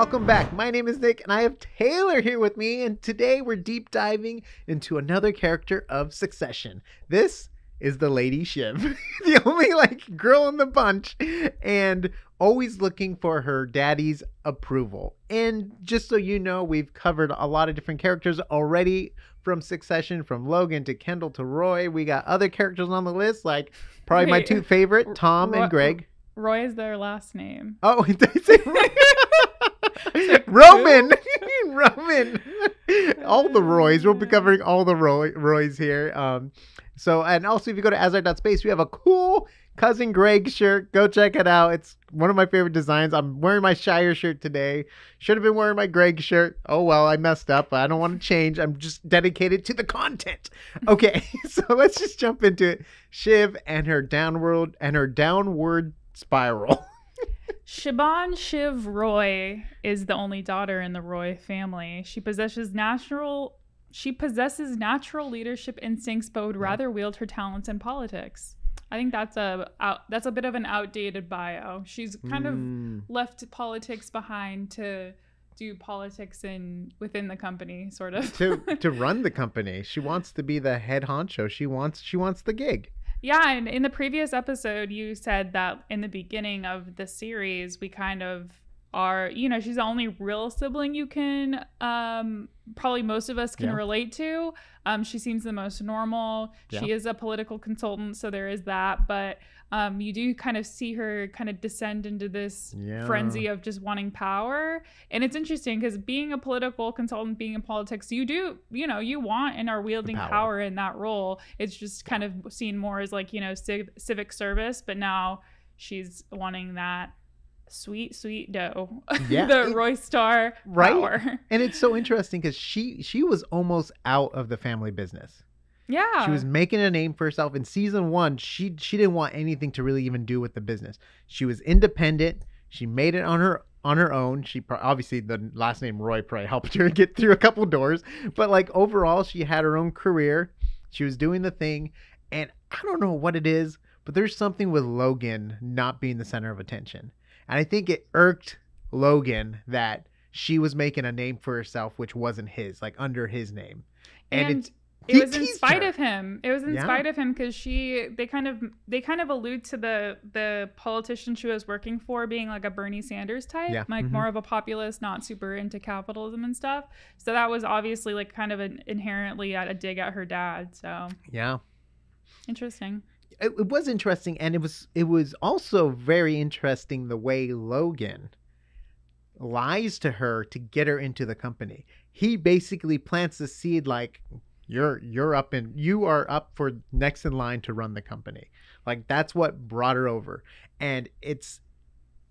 welcome back. My name is Nick, and I have Taylor here with me. And today we're deep diving into another character of Succession. This is the Lady Shiv, the only like girl in the bunch, and always looking for her daddy's approval. And just so you know, we've covered a lot of different characters already from Succession, from Logan to Kendall to Roy. We got other characters on the list, like probably my two favorite, Tom and Greg. Roy is their last name. Oh, I say Roman? Roman. all the Roys. We'll be covering all the Roy, Roys here. Um, so, and also if you go to asart.space, we have a cool cousin Greg shirt. Go check it out. It's one of my favorite designs. I'm wearing my Shire shirt today. Should have been wearing my Greg shirt. Oh well, I messed up. I don't want to change. I'm just dedicated to the content. Okay, so let's just jump into it. Shiv and her downward and her downward spiral. Siobhan Shiv Roy is the only daughter in the Roy family. She possesses natural she possesses natural leadership instincts but would rather wield her talents in politics. I think that's a out, that's a bit of an outdated bio. She's kind of Mm. left politics behind to do politics in within the company sort of. to to run the company. She wants to be the head honcho. She wants she wants the gig. Yeah, and in the previous episode, you said that in the beginning of the series, we kind of are, you know, she's the only real sibling you can, um, probably most of us can Yeah. relate to. Um, she seems the most normal. She is a political consultant, so there is that. But um, you do kind of see her kind of descend into this Yeah. frenzy of just wanting power. And it's interesting because being a political consultant, being in politics, you do, you know, you want and are wielding power. power. in that role. It's just kind of seen more as like, you know, civ- civic service, but now she's wanting that sweet, sweet dough. Yeah, the it- Roy Star Right? power. And it's so interesting because she she was almost out of the family business. Yeah. She was making a name for herself in season one. She she didn't want anything to really even do with the business. She was independent. She made it on her on her own. She pro- obviously the last name Roy probably helped her get through a couple doors, but like overall, she had her own career. She was doing the thing, and I don't know what it is, but there's something with Logan not being the center of attention, and I think it irked Logan that she was making a name for herself which wasn't his, like under his name, and, And it's it was in spite her. of him. It was in Yeah. spite of him because she they kind of they kind of allude to the the politician she was working for being like a Bernie Sanders type, Yeah. like Mhm. more of a populist, not super into capitalism and stuff. So that was obviously like kind of an inherently at a dig at her dad. So yeah. interesting. It, it was interesting and it was it was also very interesting the way logan lies to her to get her into the company. He basically plants the seed like you're you're up in you are up for next in line to run the company. Like that's what brought her over. And it's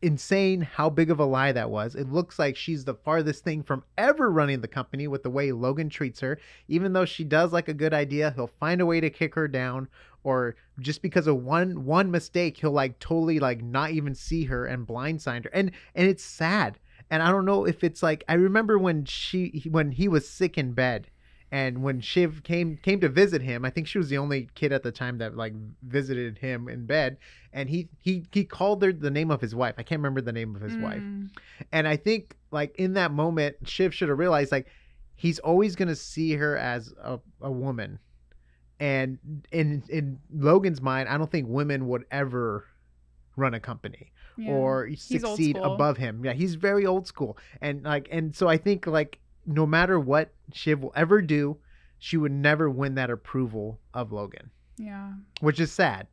insane how big of a lie that was. It looks like she's the farthest thing from ever running the company with the way logan treats her. Even though she does like a good idea he'll find a way to kick her down or just because of one one mistake he'll like totally like not even see her and blindside her. And and it's sad. And i don't know if it's like i remember when she when he was sick in bed and when shiv came came to visit him i think she was the only kid at the time that like visited him in bed and he he he called her the name of his wife i can't remember the name of his wife Mm. and I think like in that moment, Shiv should have realized like he's always gonna see her as a, a woman. And in in Logan's mind, I don't think women would ever run a company Yeah. or succeed above him. Yeah, he's very old school. And like and so I think like no matter what Shiv will ever do, she would never win that approval of Logan yeah. which is sad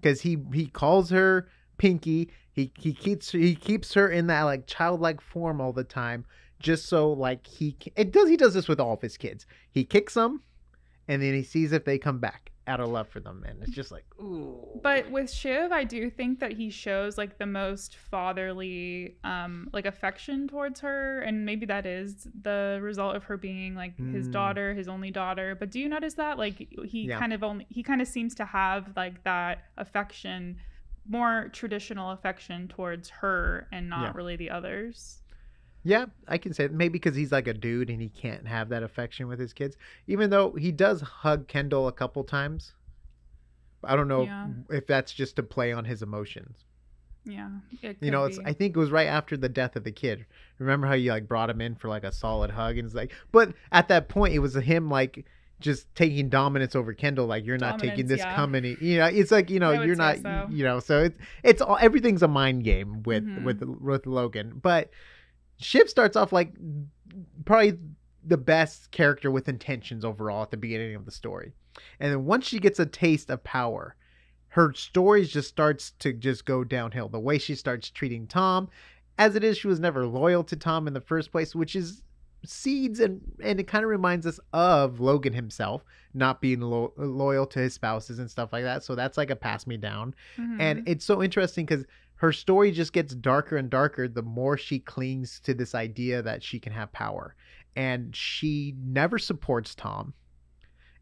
because he he calls her Pinky. He he keeps he keeps her in that like childlike form all the time, just so like he it does he does this with all of his kids. He kicks them, and then he sees if they come back out of love for them, and it's just like ooh. But with Shiv, I do think that he shows like the most fatherly, um, like affection towards her, and maybe that is the result of her being like his Mm. daughter, his only daughter. But do you notice that like he Yeah. kind of only he kind of seems to have like that affection, more traditional affection towards her, and not Yeah. really the others. Yeah, I can say it. maybe because he's like a dude and he can't have that affection with his kids. Even though he does hug Kendall a couple times, I don't know Yeah. if, that's just to play on his emotions. Yeah. It You know, it's be. I think it was right after the death of the kid. Remember how you like brought him in for like a solid hug and it's like but at that point it was him like just taking dominance over Kendall like you're not taking this yeah. company. You know, it's like, you know, you're not so. you know, so it's it's all everything's a mind game with Mhm. with with Logan. But Shiv starts off like probably the best character with intentions overall at the beginning of the story. And then once she gets a taste of power, her story just starts to just go downhill. The way she starts treating Tom, as it is, she was never loyal to Tom in the first place, which is seeds and and it kind of reminds us of Logan himself not being lo- loyal to his spouses and stuff like that. So that's like a pass me down. Mhm. And it's so interesting because her story just gets darker and darker the more she clings to this idea that she can have power. And she never supports Tom.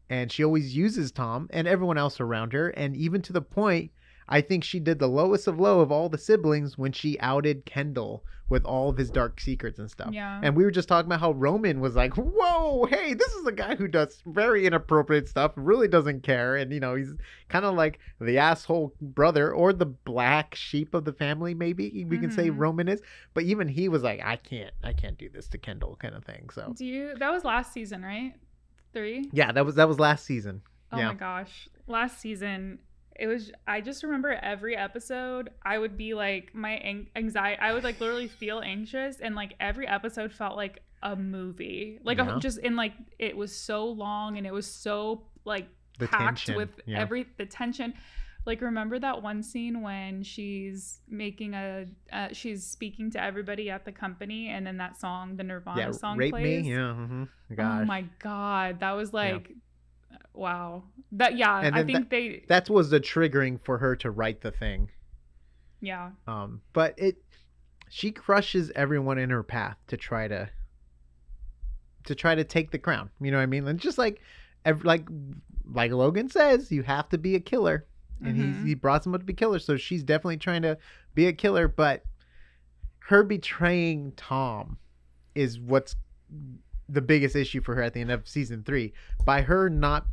And she always uses Tom and everyone else around her. And even to the point, I think she did the lowest of low of all the siblings when she outed Kendall with all of his dark secrets and stuff. yeah. And we were just talking about how Roman was like, "Whoa, hey, this is a guy who does very inappropriate stuff, really doesn't care, and you know, he's kind of like the asshole brother or the black sheep of the family, maybe we can say Mhm. Roman is." But even he was like, "I can't, I can't do this to Kendall," kind of thing. So Do you? That was last season, right? Three. yeah, that was that was last season. Oh yeah, my gosh. Last season, it was I just remember every episode I would be like my an- anxiety I would like literally feel anxious and like every episode felt like a movie. Like a- just in like it was so long and it was so like The packed tension, with yeah. every the tension. Like remember that one scene when she's making a uh, she's speaking to everybody at the company and then that song the Nirvana yeah, song rape plays. me, yeah, hmm Oh my god, that was like, wow. That yeah, And I think they that was the triggering for her to write the thing. yeah Um, but it, she crushes everyone in her path to try to, to try to take the crown. You know what I mean? And just like, ev- like, like Logan says, you have to be a killer, and Mhm. he's he brought someone to be killer. So she's definitely trying to be a killer, but her betraying Tom is what's the biggest issue for her at the end of season three. By her not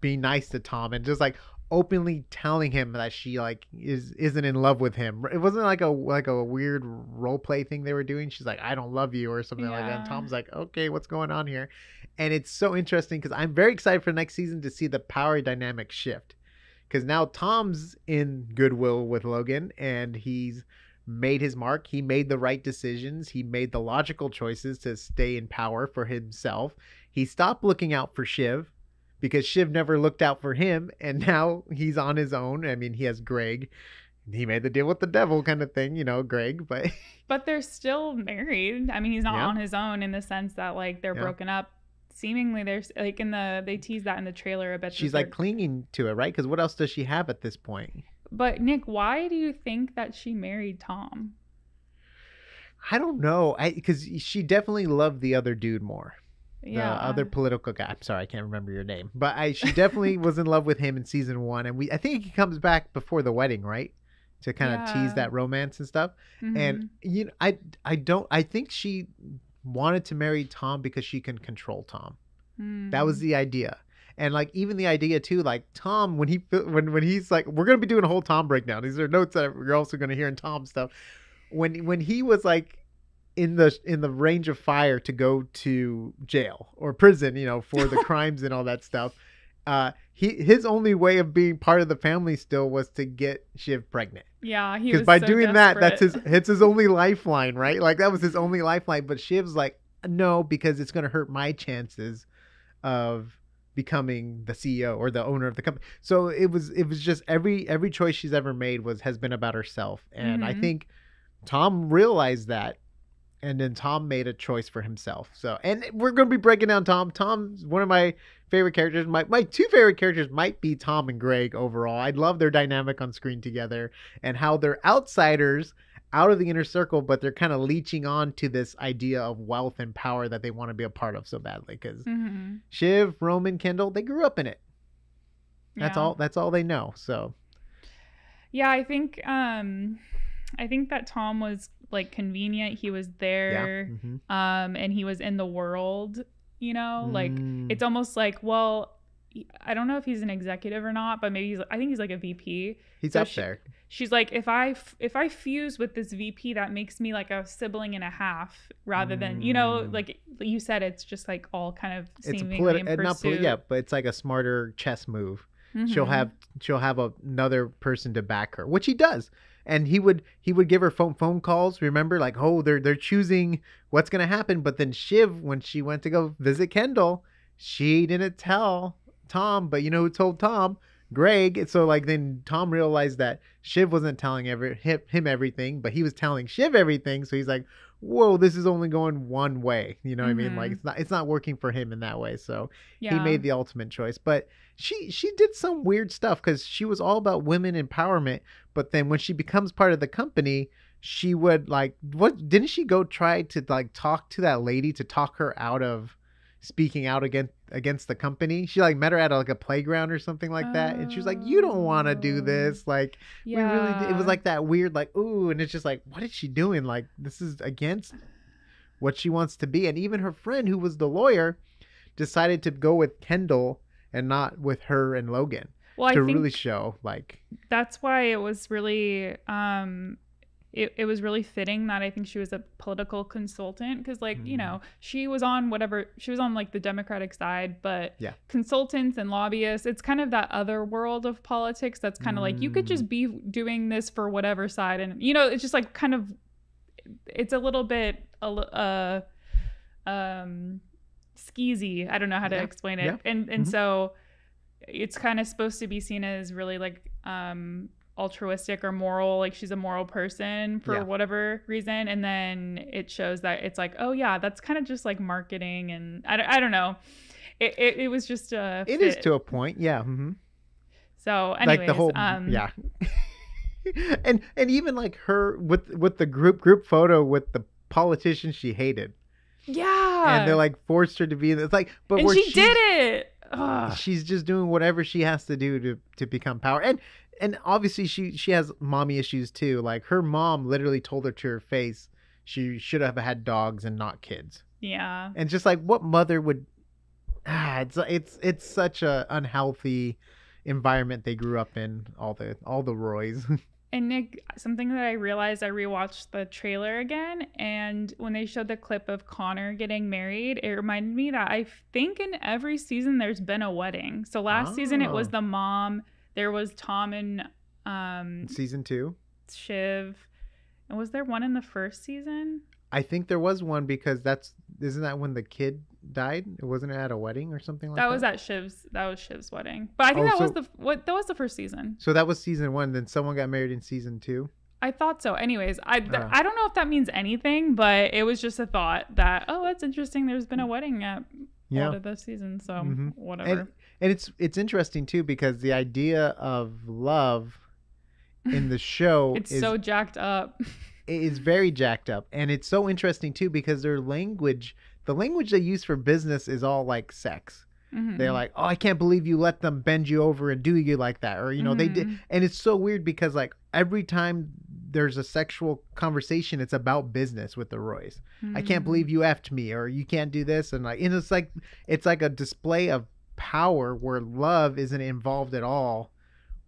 being nice to Tom and just like openly telling him that she like is isn't in love with him. It wasn't like a like a weird role play thing they were doing. She's like, I don't love you or something like that. And Tom's like, okay, what's going on here? And it's so interesting because I'm very excited for next season to see the power dynamic shift. Because now Tom's in goodwill with Logan and he's made his mark. He made the right decisions. He made the logical choices to stay in power for himself. He stopped looking out for Shiv because Shiv never looked out for him. And now he's on his own. I mean, he has Greg. He made the deal with the devil kind of thing, you know, Greg. But but they're still married i mean he's not Yeah. on his own in the sense that like they're Yeah. broken up seemingly there's like in the they tease that in the trailer a bit she's like clinging to it, right? Because what else does she have at this point? But nick why do you think that she married tom I don't know. I because she definitely loved the other dude more. yeah the other political guy. I'm sorry, I can't remember your name, but I she definitely was in love with him in season one, and we I think he comes back before the wedding, right, to kind of tease that romance and stuff. Mhm. And you know, I I don't I think she wanted to marry Tom because she can control Tom. That was Mm. the idea. And like even the idea too, like Tom when he when when he's like, we're gonna be doing a whole Tom breakdown. These are notes that you're also gonna hear in Tom stuff. When when he was like in the in the range of fire to go to jail or prison, you know, for the crimes and all that stuff. Uh, he his only way of being part of the family still was to get Shiv pregnant yeah he because by so doing that, that's his it's his only lifeline, right? Like that was his only lifeline. But Shiv's like, no, because it's gonna hurt my chances of becoming the CEO or the owner of the company. So it was it was just every every choice she's ever made was has been about herself, and I Mhm. think Tom realized that. And then Tom made a choice for himself. So, and we're going to be breaking down Tom. Tom's one of my favorite characters. My my two favorite characters might be Tom and Greg overall. I love their dynamic on screen together and how they're outsiders out of the inner circle, but they're kind of leeching on to this idea of wealth and power that they want to be a part of so badly. Because Mhm. Shiv, Roman, Kendall, they grew up in it. That's Yeah. all. That's all they know. So Yeah, I think um I think that Tom was like convenient. He was yeah, there Mhm. um and he was in the world, you know? Like Mm. it's almost like, well, I don't know if he's an executive or not, but maybe he's I think he's like a VP. he's so up she- there. she's like if I if I fuse with this VP that makes me like a sibling and a half rather than you know Mm. like you said it's just like all kind of It's seemingly not poli- yeah, but it's like a smarter chess move. She'll Mhm. have she'll have a, another person to back her, which he does. And he would he would give her phone phone calls. Remember, like, oh, they're they're choosing what's gonna happen. But then Shiv, when she went to go visit Kendall, she didn't tell Tom. But you know who told Tom? Greg. And So like then Tom realized that Shiv wasn't telling ever him, him everything, but he was telling Shiv everything. So he's like, whoa, this is only going one way. You know what I mean? Like Mhm. it's not it's not working for him in that way. So yeah. he made the ultimate choice but she she did some weird stuff because she was all about women empowerment but then when she becomes part of the company she would like what didn't she go try to like talk to that lady to talk her out of speaking out against against the company. She like met her at like a playground or something like that and she was like you don't want to do Oh. this. Like we really it was like that weird like ooh and it's just like what is she doing? Like this is against what she wants to be and even her friend who was the lawyer decided to go with kendall and not with her and logan well, to really show like that's why it was really um it, it was really fitting that I think she was a political consultant because like you Mhm. know she was on whatever she was on like the democratic side but Yeah. consultants and lobbyists it's kind of that other world of politics that's kind of like you could Mm. just be doing this for whatever side and you know it's just like kind of it's a little bit uh um skeezy i don't know how to Yeah. explain it Yeah. and and Mhm. so it's kind of supposed to be seen as really like um altruistic or moral like she's a moral person for Yeah. whatever reason. And then it shows that it's like oh yeah that's kind of just like marketing and i, don't- I don't know. It, it, it was just a it is fit. to a point. Yeah. Hmm so anyways like the whole um yeah. And and even like her with with the group group photo with the politician she hated. Yeah. And they're like forced her to be it's like but she did it. Ugh. she's just doing whatever she has to do to to become power. And and obviously she she has mommy issues too like her mom literally told her to her face she should have had dogs and not kids yeah and just like what mother would ah it's it's it's such a unhealthy environment they grew up in all the all the roys And Nick, something that I realized, I rewatched the trailer again, and when they showed the clip of Connor getting married, it reminded me that I think in every season there's been a wedding. So last season it was Oh. the mom, there was Tom and um, season two Shiv, and was there one in the first season? i think there was one because that's isn't that when the kid died it wasn't at a wedding or something like that that was at Shiv's. That was Shiv's wedding, but I think Oh, that was the what that was the first season. so that was season one then someone got married in season two I thought so. Anyways, I Ah. I don't know if that means anything, but it was just a thought that oh, that's interesting. There's been a wedding at yeah all of this season, so Mhm. whatever. and it's it's interesting too because the idea of love in the show it's is so jacked up. it is very jacked up and it's so interesting too because their language the language they use for business is all like sex Mhm. they're like oh i can't believe you let them bend you over and do you like that or you know they did and it's so weird because like every time there's a sexual conversation it's about business with the roys i can't Mhm. believe you effed me or you can't do this and like and it's like it's like a display of power where love isn't involved at all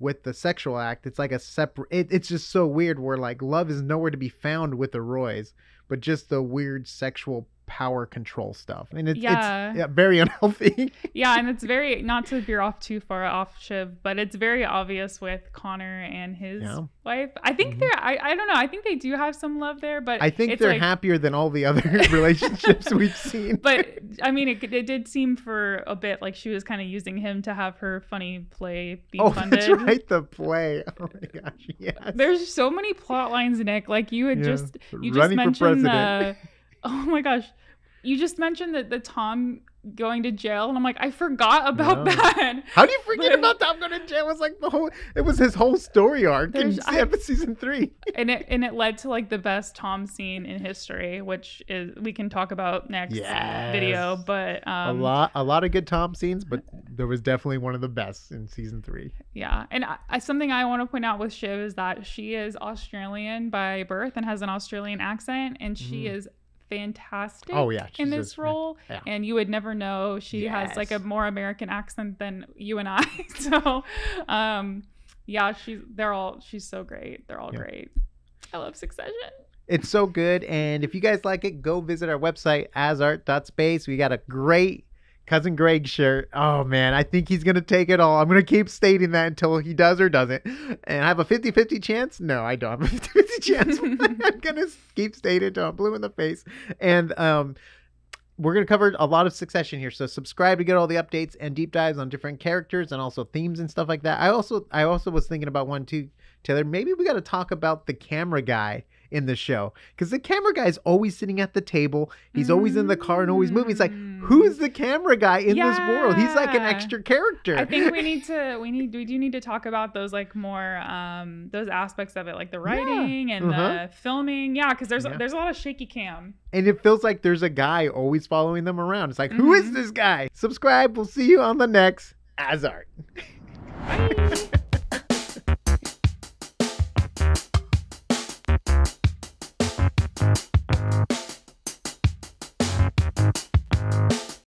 with the sexual act it's like a separate it, it's just so weird where like love is nowhere to be found with the roys but just the weird sexual power control stuff and it's Yeah. it's yeah, very unhealthy yeah, and it's very not to veer off too far off Shiv, but it's very obvious with Connor and his Yeah. wife. I think Mhm. they're I, I don't know. I think they do have some love there, but i think they're like, happier than all the other relationships we've seen But I mean, it, it did seem for a bit like she was kind of using him to have her funny play be oh funded. that's right the play oh my gosh yes There's so many plot lines, Nick. Like you had Yeah. just you just Running for mentioned the. Oh my gosh, you just mentioned that the Tom going to jail, and I'm like, I forgot about Yeah. that. How do you forget But- about Tom going to jail? It was like the whole. It was his whole story arc in I- season three. And it and it led to like the best Tom scene in history, which is we can talk about next video. But um, a lot, a lot of good Tom scenes, but there was definitely one of the best in season three. Yeah, and I, I, something I want to point out with Shiv is that she is Australian by birth and has an Australian accent, and she Mhm. is fantastic. Oh yeah, in she's this just- role, yeah. and you would never know she has like a more American accent than you and I. so, um, Yeah, she's they're all she's so great. They're all Yeah. great. I love Succession. It's so good. And if you guys like it, go visit our website, asart.space. We got a great Cousin Greg shirt. Oh, man. I think he's going to take it all. I'm going to keep stating that until he does or doesn't. And I have a 50 50 chance? No, I don't have a 50 50 chance. I'm going to keep stating until I'm blue in the face. And, um, we're going to cover a lot of succession here so subscribe to get all the updates and deep dives on different characters and also themes and stuff like that i also i also was thinking about one too taylor maybe we got to talk about the camera guy in the show because the camera guy is always sitting at the table he's always in the car and always moving it's like who's the camera guy in this world he's like an extra character I think we need to we need we do need to talk about those like more um those aspects of it like the writing and uh-huh. the filming. Yeah, because there's Yeah. there's a lot of shaky cam. and it feels like there's a guy always following them around it's like who is Mhm. this guy subscribe we'll see you on the next AsArt Bye.